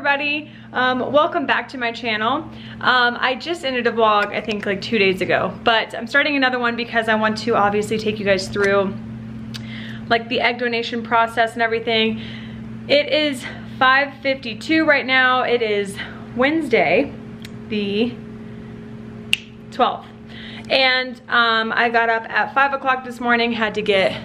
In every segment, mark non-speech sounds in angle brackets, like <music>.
everybody. Um, welcome back to my channel. Um, I just ended a vlog, I think like two days ago, but I'm starting another one because I want to obviously take you guys through like the egg donation process and everything. It is 5.52 right now. It is Wednesday, the 12th. And um, I got up at five o'clock this morning, had to get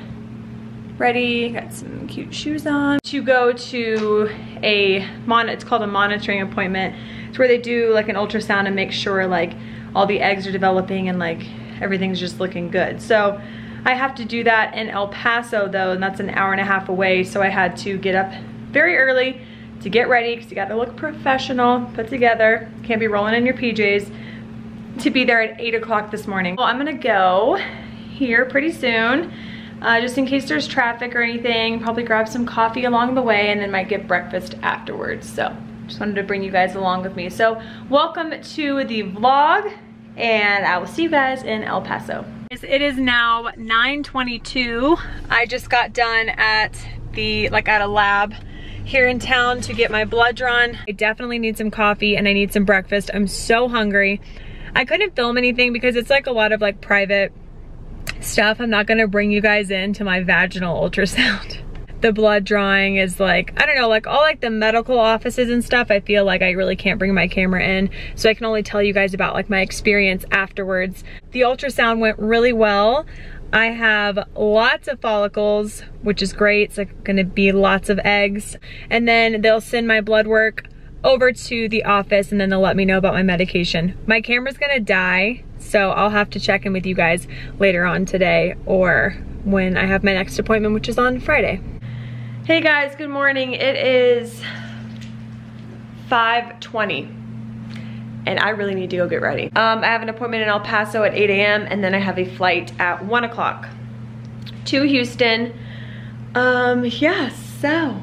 ready, got some cute shoes on to go to a, mon it's called a monitoring appointment. It's where they do like an ultrasound and make sure like all the eggs are developing and like everything's just looking good. So I have to do that in El Paso though, and that's an hour and a half away. So I had to get up very early to get ready because you gotta look professional, put together, can't be rolling in your PJs to be there at eight o'clock this morning. Well, I'm gonna go here pretty soon uh, just in case there's traffic or anything. Probably grab some coffee along the way and then might get breakfast afterwards. So just wanted to bring you guys along with me. So welcome to the vlog and I will see you guys in El Paso. It is now 9.22. I just got done at the, like at a lab here in town to get my blood drawn. I definitely need some coffee and I need some breakfast. I'm so hungry. I couldn't film anything because it's like a lot of like private stuff. I'm not gonna bring you guys into my vaginal ultrasound. <laughs> the blood drawing is like, I don't know, like all like the medical offices and stuff, I feel like I really can't bring my camera in. So I can only tell you guys about like my experience afterwards. The ultrasound went really well. I have lots of follicles, which is great. It's like gonna be lots of eggs. And then they'll send my blood work over to the office and then they'll let me know about my medication. My camera's gonna die so I'll have to check in with you guys later on today or when I have my next appointment, which is on Friday. Hey guys, good morning. It is 5.20 and I really need to go get ready. Um, I have an appointment in El Paso at 8 a.m. and then I have a flight at 1 o'clock to Houston. Um, yeah, so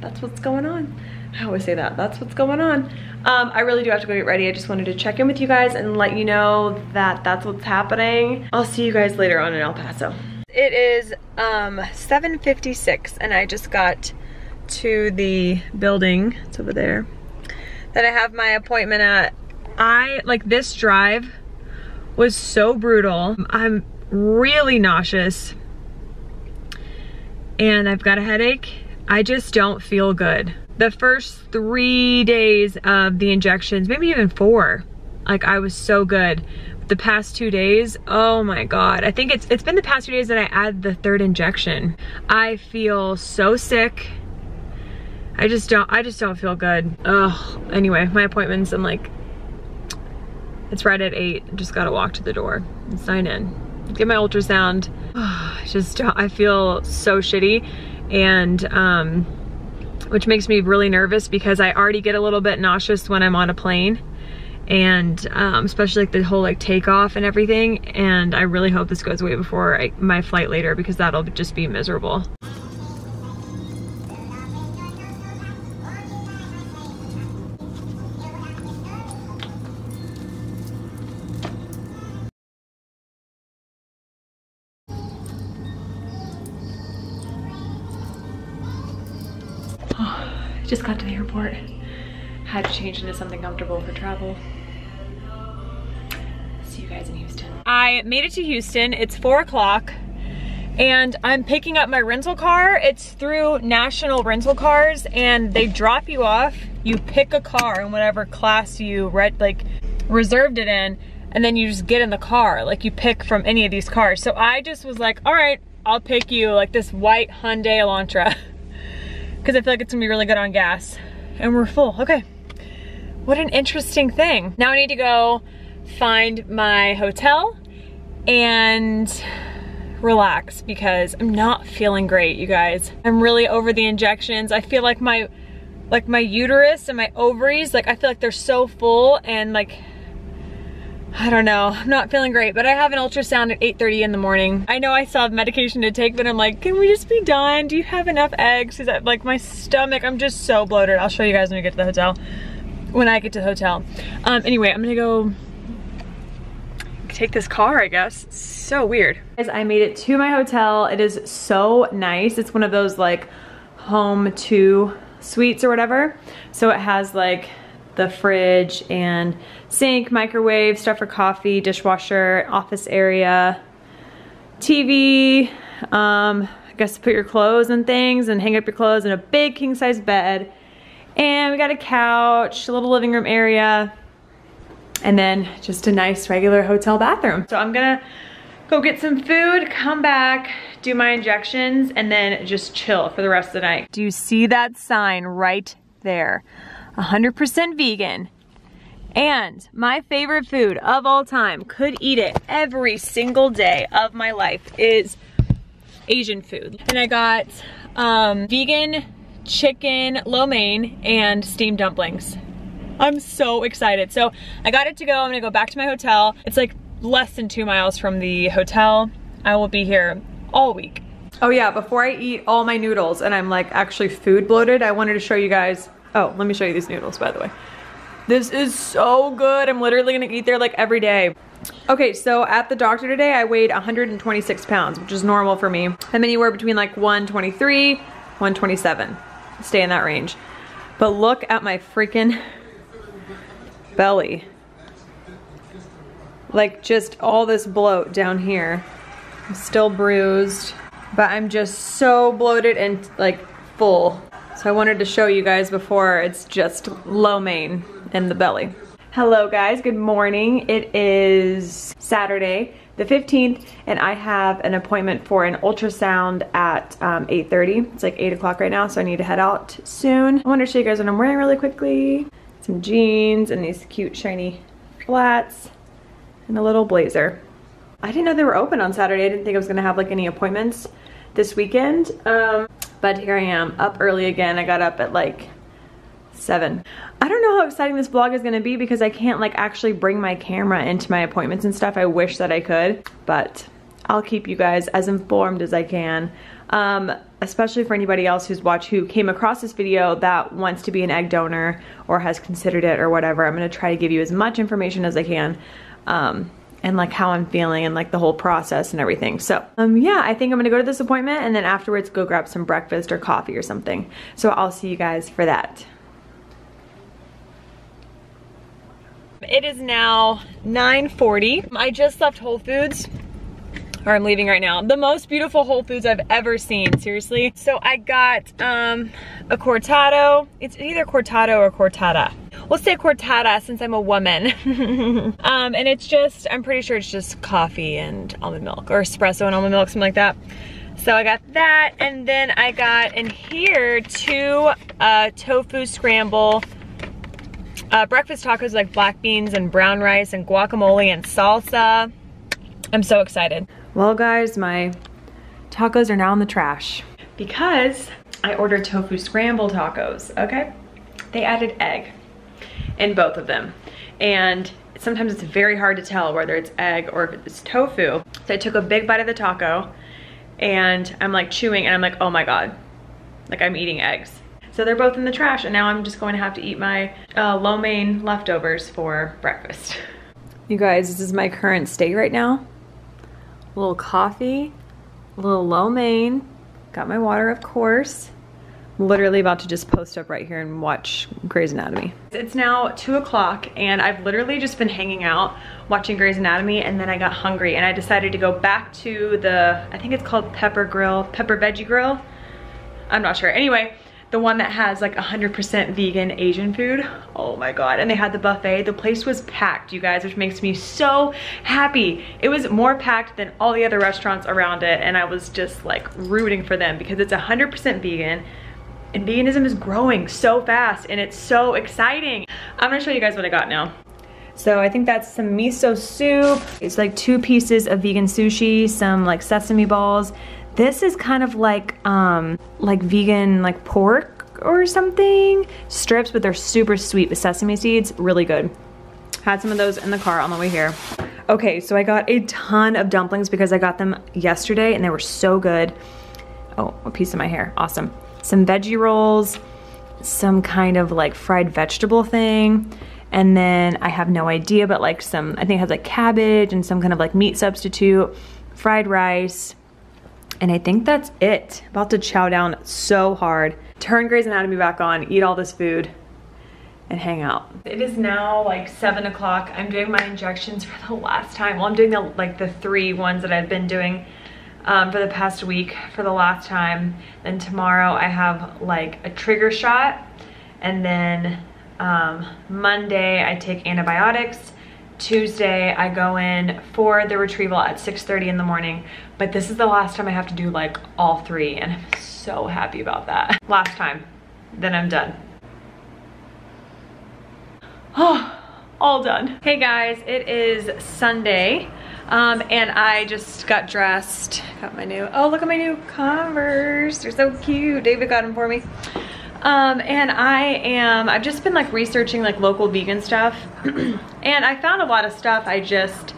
that's what's going on. I always say that, that's what's going on. Um, I really do have to go get ready. I just wanted to check in with you guys and let you know that that's what's happening. I'll see you guys later on in El Paso. It is um, 7.56 and I just got to the building, it's over there, that I have my appointment at. I, like this drive was so brutal. I'm really nauseous and I've got a headache. I just don't feel good the first three days of the injections, maybe even four, like I was so good. The past two days, oh my God. I think it's it's been the past two days that I add the third injection. I feel so sick. I just don't, I just don't feel good. Ugh, anyway, my appointment's I'm like, it's right at eight. Just gotta walk to the door and sign in. Get my ultrasound. <sighs> just, I feel so shitty. And um, which makes me really nervous because I already get a little bit nauseous when I'm on a plane and um, especially like the whole like takeoff and everything and I really hope this goes away before I, my flight later because that'll just be miserable. Just got to the airport. Had to change into something comfortable for travel. See you guys in Houston. I made it to Houston. It's four o'clock and I'm picking up my rental car. It's through National Rental Cars and they drop you off. You pick a car in whatever class you read, like reserved it in and then you just get in the car. Like you pick from any of these cars. So I just was like, all right, I'll pick you like this white Hyundai Elantra. <laughs> because I feel like it's gonna be really good on gas. And we're full, okay. What an interesting thing. Now I need to go find my hotel and relax because I'm not feeling great, you guys. I'm really over the injections. I feel like my like my uterus and my ovaries, like I feel like they're so full and like I don't know, I'm not feeling great, but I have an ultrasound at 8.30 in the morning. I know I still have medication to take, but I'm like, can we just be done? Do you have enough eggs? Is that like my stomach, I'm just so bloated. I'll show you guys when we get to the hotel, when I get to the hotel. Um, anyway, I'm gonna go take this car, I guess. It's so weird. Guys, I made it to my hotel. It is so nice. It's one of those like home to suites or whatever. So it has like the fridge and sink, microwave, stuff for coffee, dishwasher, office area, TV, um, I guess to put your clothes and things and hang up your clothes and a big king size bed. And we got a couch, a little living room area, and then just a nice regular hotel bathroom. So I'm gonna go get some food, come back, do my injections, and then just chill for the rest of the night. Do you see that sign right there? 100% vegan. And my favorite food of all time, could eat it every single day of my life, is Asian food. And I got um, vegan chicken lo mein and steamed dumplings. I'm so excited. So I got it to go. I'm gonna go back to my hotel. It's like less than two miles from the hotel. I will be here all week. Oh yeah, before I eat all my noodles and I'm like actually food bloated, I wanted to show you guys, oh, let me show you these noodles by the way. This is so good. I'm literally gonna eat there like every day. Okay, so at the doctor today, I weighed 126 pounds, which is normal for me. I'm anywhere between like 123, 127. Stay in that range. But look at my freaking belly. Like just all this bloat down here. I'm still bruised, but I'm just so bloated and like full. So I wanted to show you guys before it's just lo mein in the belly. Hello guys, good morning. It is Saturday the 15th and I have an appointment for an ultrasound at um, 8.30. It's like 8 o'clock right now so I need to head out soon. I want to show you guys what I'm wearing really quickly. Some jeans and these cute shiny flats and a little blazer. I didn't know they were open on Saturday. I didn't think I was gonna have like any appointments this weekend. Um, but here I am, up early again. I got up at like seven. I don't know how exciting this vlog is gonna be because I can't like actually bring my camera into my appointments and stuff. I wish that I could, but I'll keep you guys as informed as I can. Um, especially for anybody else who's watched who came across this video that wants to be an egg donor or has considered it or whatever. I'm gonna try to give you as much information as I can. Um, and like how I'm feeling and like the whole process and everything. So um, yeah, I think I'm gonna go to this appointment and then afterwards go grab some breakfast or coffee or something. So I'll see you guys for that. It is now 9.40. I just left Whole Foods or I'm leaving right now. The most beautiful Whole Foods I've ever seen, seriously. So I got um, a cortado. It's either cortado or cortada. We'll say cortada since I'm a woman. <laughs> um, and it's just, I'm pretty sure it's just coffee and almond milk or espresso and almond milk, something like that. So I got that and then I got in here two uh, tofu scramble uh, breakfast tacos like black beans and brown rice and guacamole and salsa. I'm so excited. Well guys, my tacos are now in the trash because I ordered tofu scramble tacos, okay? They added egg in both of them. And sometimes it's very hard to tell whether it's egg or if it's tofu. So I took a big bite of the taco and I'm like chewing and I'm like, oh my God, like I'm eating eggs. So they're both in the trash and now I'm just going to have to eat my uh, lo mein leftovers for breakfast. <laughs> You guys, this is my current state right now. A little coffee, a little lo mein, got my water of course. Literally about to just post up right here and watch Grey's Anatomy. It's now two o'clock and I've literally just been hanging out watching Grey's Anatomy and then I got hungry and I decided to go back to the, I think it's called Pepper Grill, Pepper Veggie Grill. I'm not sure. Anyway, the one that has like 100% vegan Asian food. Oh my God, and they had the buffet. The place was packed, you guys, which makes me so happy. It was more packed than all the other restaurants around it, and I was just like rooting for them because it's 100% vegan, and veganism is growing so fast, and it's so exciting. I'm gonna show you guys what I got now. So I think that's some miso soup. It's like two pieces of vegan sushi, some like sesame balls, this is kind of like, um, like vegan like pork or something. Strips, but they're super sweet with sesame seeds, really good. Had some of those in the car on the way here. Okay, so I got a ton of dumplings because I got them yesterday and they were so good. Oh, a piece of my hair, awesome. Some veggie rolls, some kind of like fried vegetable thing. And then I have no idea, but like some, I think it has like cabbage and some kind of like meat substitute, fried rice, and I think that's it. About to chow down so hard. turn Grey's Anatomy back on, eat all this food, and hang out. It is now like seven o'clock. I'm doing my injections for the last time. Well, I'm doing the like the three ones that I've been doing um, for the past week for the last time. Then tomorrow I have like a trigger shot and then um, Monday I take antibiotics. Tuesday I go in for the retrieval at 6.30 in the morning. But this is the last time I have to do like all three and I'm so happy about that. Last time, then I'm done. Oh, <sighs> all done. Hey guys, it is Sunday. Um, and I just got dressed, got my new, oh look at my new Converse, they're so cute, David got them for me. Um, and I am, I've just been like researching like local vegan stuff <clears throat> and I found a lot of stuff I just,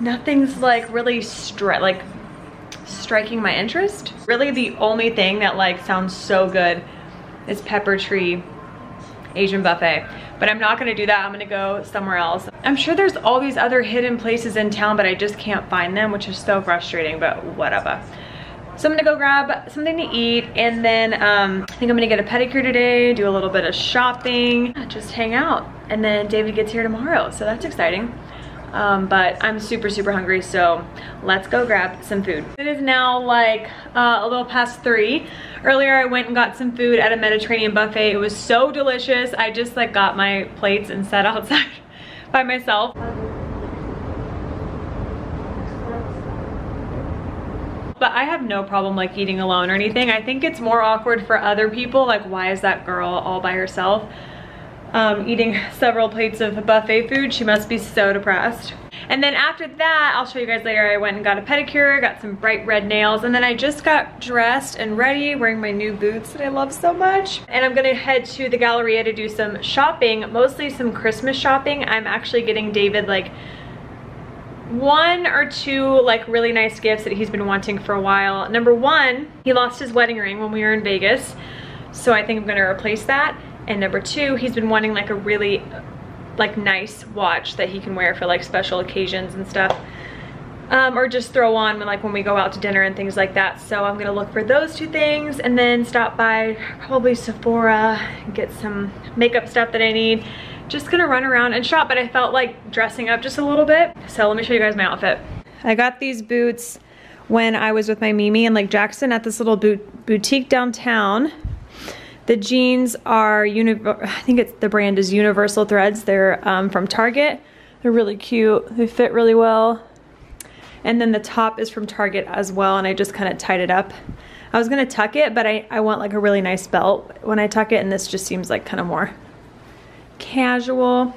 nothing's like really stri like striking my interest. Really the only thing that like sounds so good is Pepper Tree Asian buffet. But I'm not gonna do that, I'm gonna go somewhere else. I'm sure there's all these other hidden places in town, but I just can't find them, which is so frustrating, but whatever. So I'm gonna go grab something to eat and then um, I think I'm gonna get a pedicure today, do a little bit of shopping, just hang out. And then David gets here tomorrow, so that's exciting. Um, but I'm super, super hungry, so let's go grab some food. It is now like uh, a little past three. Earlier I went and got some food at a Mediterranean buffet. It was so delicious. I just like got my plates and sat <laughs> outside by myself. But I have no problem like eating alone or anything. I think it's more awkward for other people. Like why is that girl all by herself? Um, eating several plates of buffet food. She must be so depressed. And then after that, I'll show you guys later, I went and got a pedicure, got some bright red nails, and then I just got dressed and ready, wearing my new boots that I love so much. And I'm gonna head to the Galleria to do some shopping, mostly some Christmas shopping. I'm actually getting David like one or two like really nice gifts that he's been wanting for a while. Number one, he lost his wedding ring when we were in Vegas. So I think I'm gonna replace that. And number two, he's been wanting like a really like nice watch that he can wear for like special occasions and stuff. Um, or just throw on when like when we go out to dinner and things like that. So I'm gonna look for those two things and then stop by probably Sephora, get some makeup stuff that I need. Just gonna run around and shop, but I felt like dressing up just a little bit. So let me show you guys my outfit. I got these boots when I was with my Mimi and like Jackson at this little boot boutique downtown the jeans are, I think it's the brand is Universal Threads. They're um, from Target. They're really cute. They fit really well. And then the top is from Target as well, and I just kind of tied it up. I was gonna tuck it, but I, I want like a really nice belt when I tuck it, and this just seems like kind of more casual.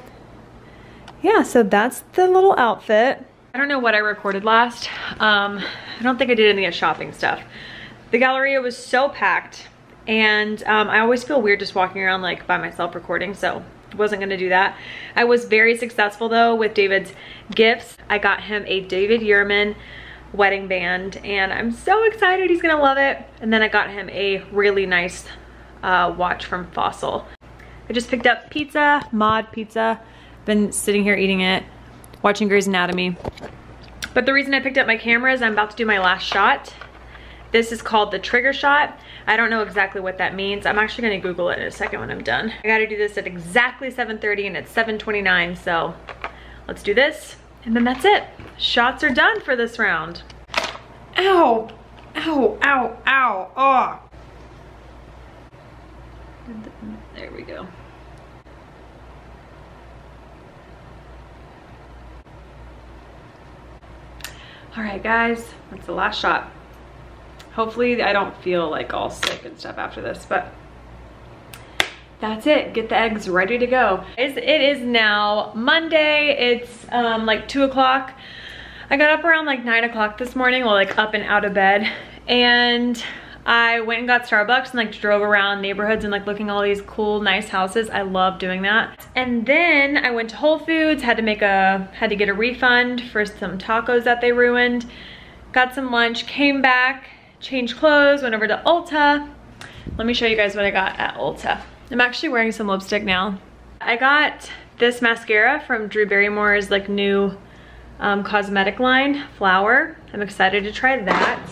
Yeah, so that's the little outfit. I don't know what I recorded last. Um, I don't think I did any of shopping stuff. The Galleria was so packed and um, I always feel weird just walking around like by myself recording so wasn't gonna do that. I was very successful though with David's gifts. I got him a David Yurman wedding band and I'm so excited he's gonna love it. And then I got him a really nice uh, watch from Fossil. I just picked up pizza, mod pizza. Been sitting here eating it, watching Grey's Anatomy. But the reason I picked up my camera is I'm about to do my last shot. This is called the trigger shot. I don't know exactly what that means. I'm actually gonna Google it in a second when I'm done. I gotta do this at exactly 7.30 and it's 7.29, so let's do this. And then that's it. Shots are done for this round. Ow, ow, ow, ow, oh. There we go. All right, guys, that's the last shot. Hopefully I don't feel like all sick and stuff after this, but that's it. Get the eggs ready to go. It is now Monday. It's um, like two o'clock. I got up around like nine o'clock this morning, well like up and out of bed. And I went and got Starbucks and like drove around neighborhoods and like looking all these cool, nice houses. I love doing that. And then I went to Whole Foods, had to make a, had to get a refund for some tacos that they ruined. Got some lunch, came back, changed clothes, went over to Ulta. Let me show you guys what I got at Ulta. I'm actually wearing some lipstick now. I got this mascara from Drew Barrymore's like new um, cosmetic line, Flower. I'm excited to try that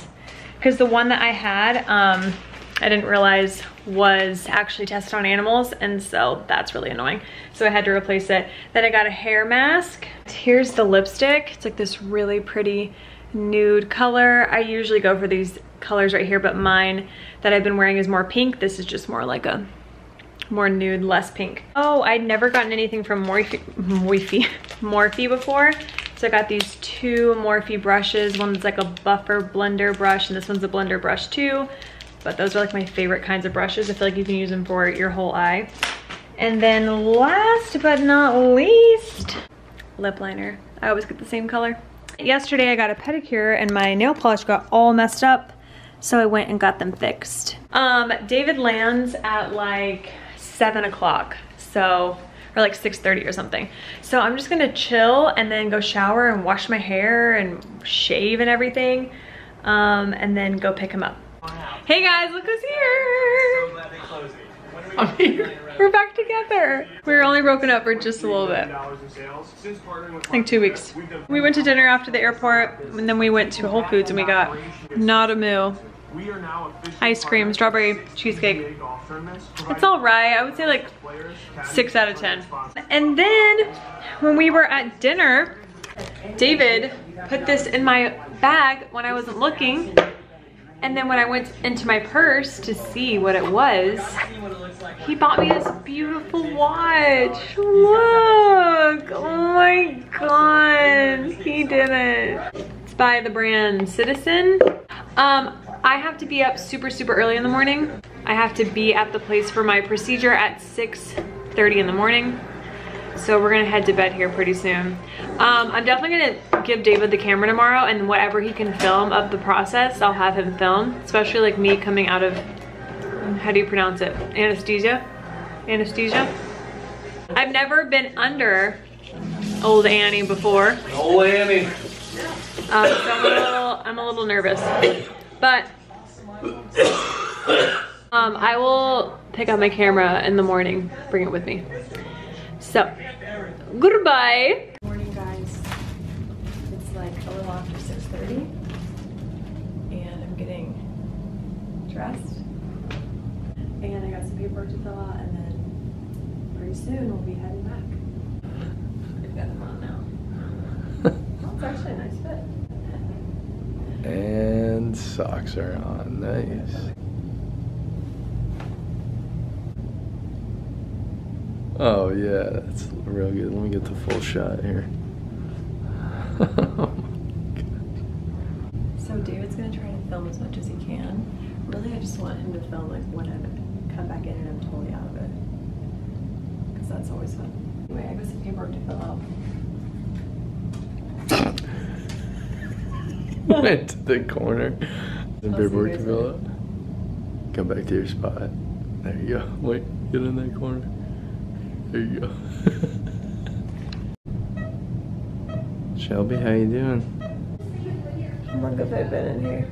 because the one that I had, um, I didn't realize was actually tested on animals and so that's really annoying. So I had to replace it. Then I got a hair mask. Here's the lipstick. It's like this really pretty nude color. I usually go for these colors right here, but mine that I've been wearing is more pink. This is just more like a more nude, less pink. Oh, I'd never gotten anything from Morphe, Morphe, <laughs> Morphe before. So I got these two Morphe brushes. One's like a buffer blender brush and this one's a blender brush too. But those are like my favorite kinds of brushes. I feel like you can use them for your whole eye. And then last but not least, lip liner. I always get the same color. Yesterday I got a pedicure and my nail polish got all messed up. So I went and got them fixed. Um, David lands at like seven o'clock. So, or like 6.30 or something. So I'm just gonna chill and then go shower and wash my hair and shave and everything. Um, and then go pick him up. Wow. Hey guys, look who's here. <laughs> We're back together. We were only broken up for just a little bit. Like two weeks. We went to dinner after the airport and then we went to Whole Foods and we got NadaMoo. Ice cream, strawberry cheesecake. It's all right. I would say like six out of 10. And then when we were at dinner, David put this in my bag when I wasn't looking and then when I went into my purse to see what it was, he bought me this beautiful watch. Look, oh my God, he did it. It's by the brand Citizen. Um, I have to be up super, super early in the morning. I have to be at the place for my procedure at 6.30 in the morning. So we're gonna head to bed here pretty soon. Um, I'm definitely gonna give David the camera tomorrow and whatever he can film of the process, I'll have him film. Especially like me coming out of, how do you pronounce it? Anesthesia? Anesthesia? I've never been under old Annie before. Old Annie. Um, so I'm a little, I'm a little nervous. But um, I will pick up my camera in the morning, bring it with me. So, goodbye. Good Morning, guys. It's like a little after 6.30 and I'm getting dressed. And I got some paperwork to fill out and then pretty soon we'll be heading back. I've got them on now. oh, it's actually a nice fit. And socks are on, nice. Oh yeah, that's real good. Let me get the full shot here. <laughs> Oh, so David's gonna try to film as much as he can. Really, I just want him to film like when I come back in and I'm totally out of it. Because that's always fun. Anyway, I got some paperwork to fill out. <laughs> Went to the corner. Some paperwork to fill out. Come back to your spot. There you go. Wait, get in that corner. There you go. <laughs> Shelby, how you doing? How long have I been in here?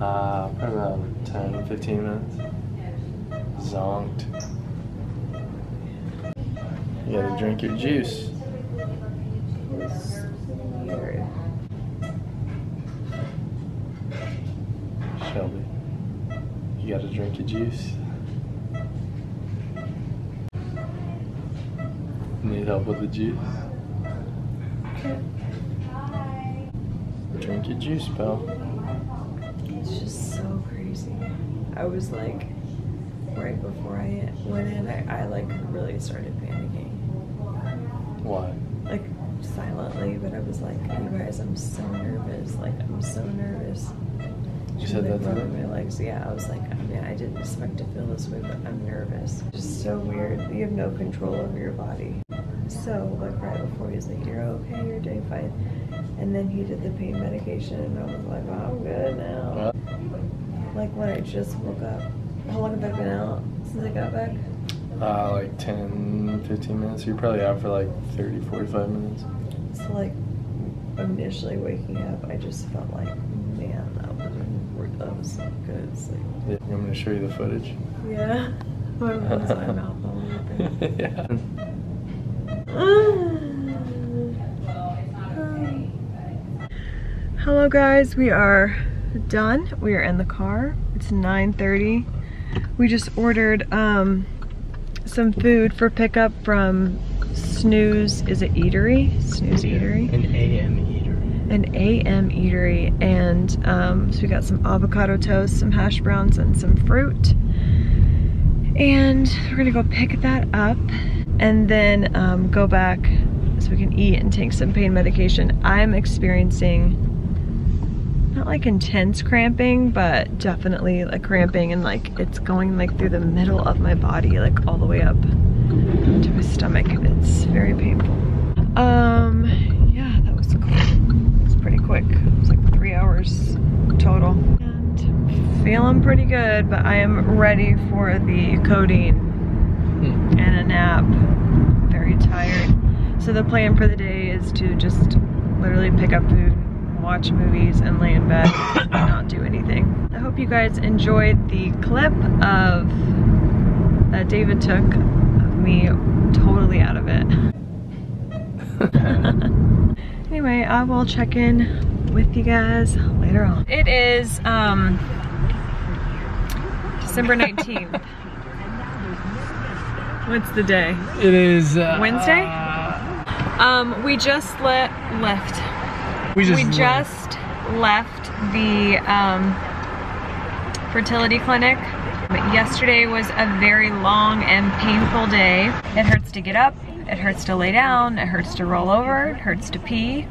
Uh, probably about 10, 15 minutes. Zonked. You gotta drink your juice. Shelby, you gotta drink your juice. Need help with the juice? Drink your juice, pal. It's just so crazy. I was like, right before I went in, I, I like really started panicking. Why? Like silently, but I was like, you guys, I'm so nervous. Like, I'm so nervous. You said that to my legs. Yeah, I was like, I mean, I didn't expect to feel this way, but I'm nervous. Just so weird. You have no control over your body. So, like, right before he was like, you're okay, you're doing fine. And then he did the pain medication, and I was like, oh, I'm good now. Like, when I just woke up. How long have I been out since I got back? Uh, like 10, 15 minutes. You're probably out for like 30, 45 minutes. So, like, initially waking up, I just felt like, man, that was that was so good sleep. Yeah, want me to show you the footage? Yeah. <laughs> my mouth <laughs> yeah. <sighs> Hello guys, we are done. We are in the car. It's 9.30 We just ordered um, some food for pickup from Snooze, is it Eatery? Snooze Eatery? An AM eatery. An AM Eatery. And um, so we got some avocado toast, some hash browns, and some fruit. And we're gonna go pick that up and then um, go back so we can eat and take some pain medication. I'm experiencing not like intense cramping, but definitely like cramping and like it's going like through the middle of my body, like all the way up to my stomach. It's very painful. Um, yeah, that was cool. It's pretty quick. It was like three hours total. And feeling pretty good, but I am ready for the codeine Hmm. and a nap. Very tired. So the plan for the day is to just literally pick up food, watch movies, and lay in bed and <coughs> not do anything. I hope you guys enjoyed the clip of that David took of me totally out of it. <laughs> <laughs> anyway, I will check in with you guys later on. It is um December 19th. <laughs> What's the day? It is uh, Wednesday? Um, we just let left. We just we left. just left the um, fertility clinic. Yesterday was a very long and painful day. It hurts to get up, it hurts to lay down, it hurts to roll over, it hurts to pee.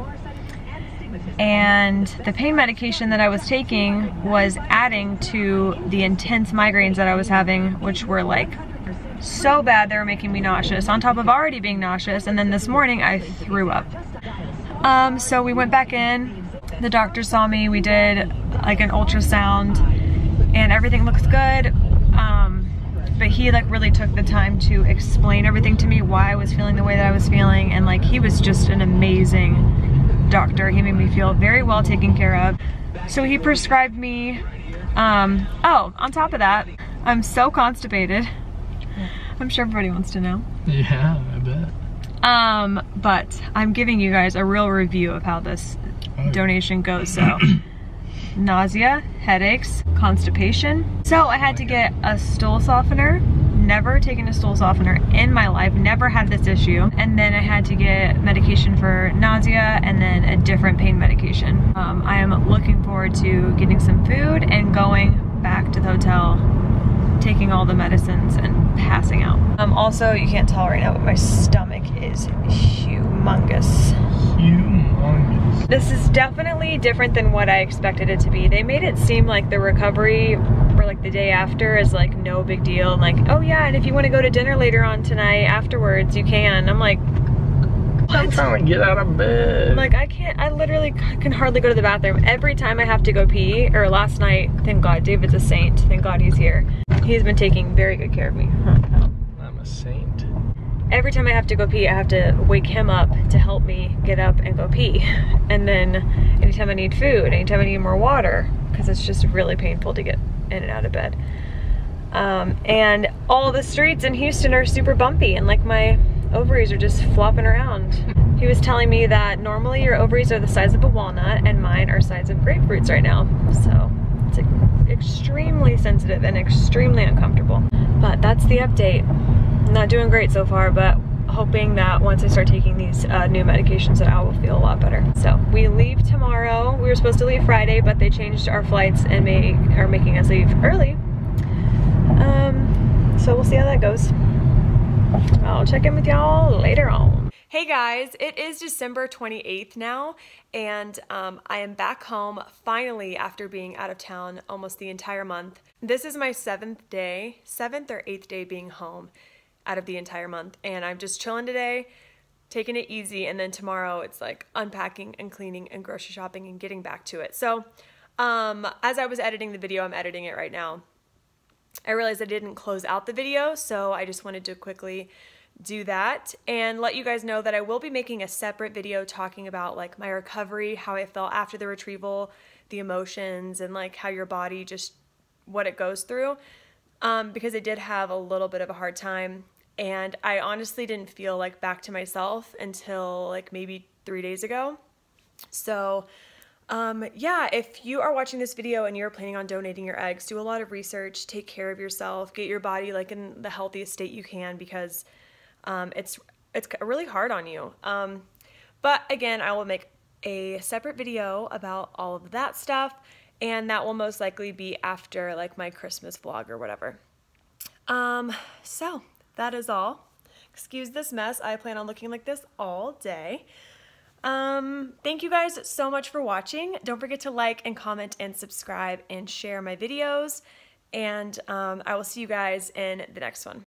And the pain medication that I was taking was adding to the intense migraines that I was having, which were like so bad they were making me nauseous on top of already being nauseous and then this morning I threw up. Um, so we went back in, the doctor saw me, we did like an ultrasound and everything looks good. Um, but he like really took the time to explain everything to me, why I was feeling the way that I was feeling and like he was just an amazing doctor. He made me feel very well taken care of. So he prescribed me, um, oh, on top of that, I'm so constipated. I'm sure everybody wants to know. Yeah, I bet. Um, but I'm giving you guys a real review of how this Oh. donation goes. So, <clears throat> nausea, headaches, constipation. So I had to get a stool softener. Never taken a stool softener in my life, never had this issue. And then I had to get medication for nausea and then a different pain medication. Um, I am looking forward to getting some food and going back to the hotel taking all the medicines and passing out. Um, also, you can't tell right now, but my stomach is humongous. Humongous. This is definitely different than what I expected it to be. They made it seem like the recovery for like the day after is like no big deal. And like, oh yeah, and if you want to go to dinner later on tonight afterwards, you can. I'm like, I'm trying to get out of bed. I'm like I can't, I literally can hardly go to the bathroom. Every time I have to go pee, or last night, thank God, David's a saint. Thank God he's here. He's been taking very good care of me. I'm a saint. every time I have to go pee, I have to wake him up to help me get up and go pee. <laughs> And then anytime I need food, anytime I need more water, because it's just really painful to get in and out of bed. Um, and all the streets in Houston are super bumpy and like my ovaries are just flopping around. He was telling me that normally your ovaries are the size of a walnut and mine are size of grapefruits right now. So it's like, extremely sensitive and extremely uncomfortable. But that's the update not doing great so far, but hoping that once I start taking these uh, new medications that I will feel a lot better. So we leave tomorrow. We were supposed to leave Friday, but they changed our flights and make, are making us leave early. Um, so we'll see how that goes. I'll check in with y'all later on. Hey guys, it is December 28th now, and um, I am back home finally after being out of town almost the entire month. This is my seventh day, seventh or eighth day being home out of the entire month, and I'm just chilling today, taking it easy, and then tomorrow it's like unpacking and cleaning and grocery shopping and getting back to it. So, um, as I was editing the video, I'm editing it right now. I realized I didn't close out the video, so I just wanted to quickly do that and let you guys know that I will be making a separate video talking about like my recovery, how I felt after the retrieval, the emotions, and like how your body just what it goes through. Um, because I did have a little bit of a hard time, and I honestly didn't feel like back to myself until like maybe three days ago. So um, yeah, if you are watching this video and you're planning on donating your eggs, do a lot of research, take care of yourself, get your body like in the healthiest state you can because um, it's it's really hard on you. Um, but again, I will make a separate video about all of that stuff and that will most likely be after like my Christmas vlog or whatever. Um, so that is all. Excuse this mess. I plan on looking like this all day. Um, thank you guys so much for watching. Don't forget to like and comment and subscribe and share my videos. And um, I will see you guys in the next one.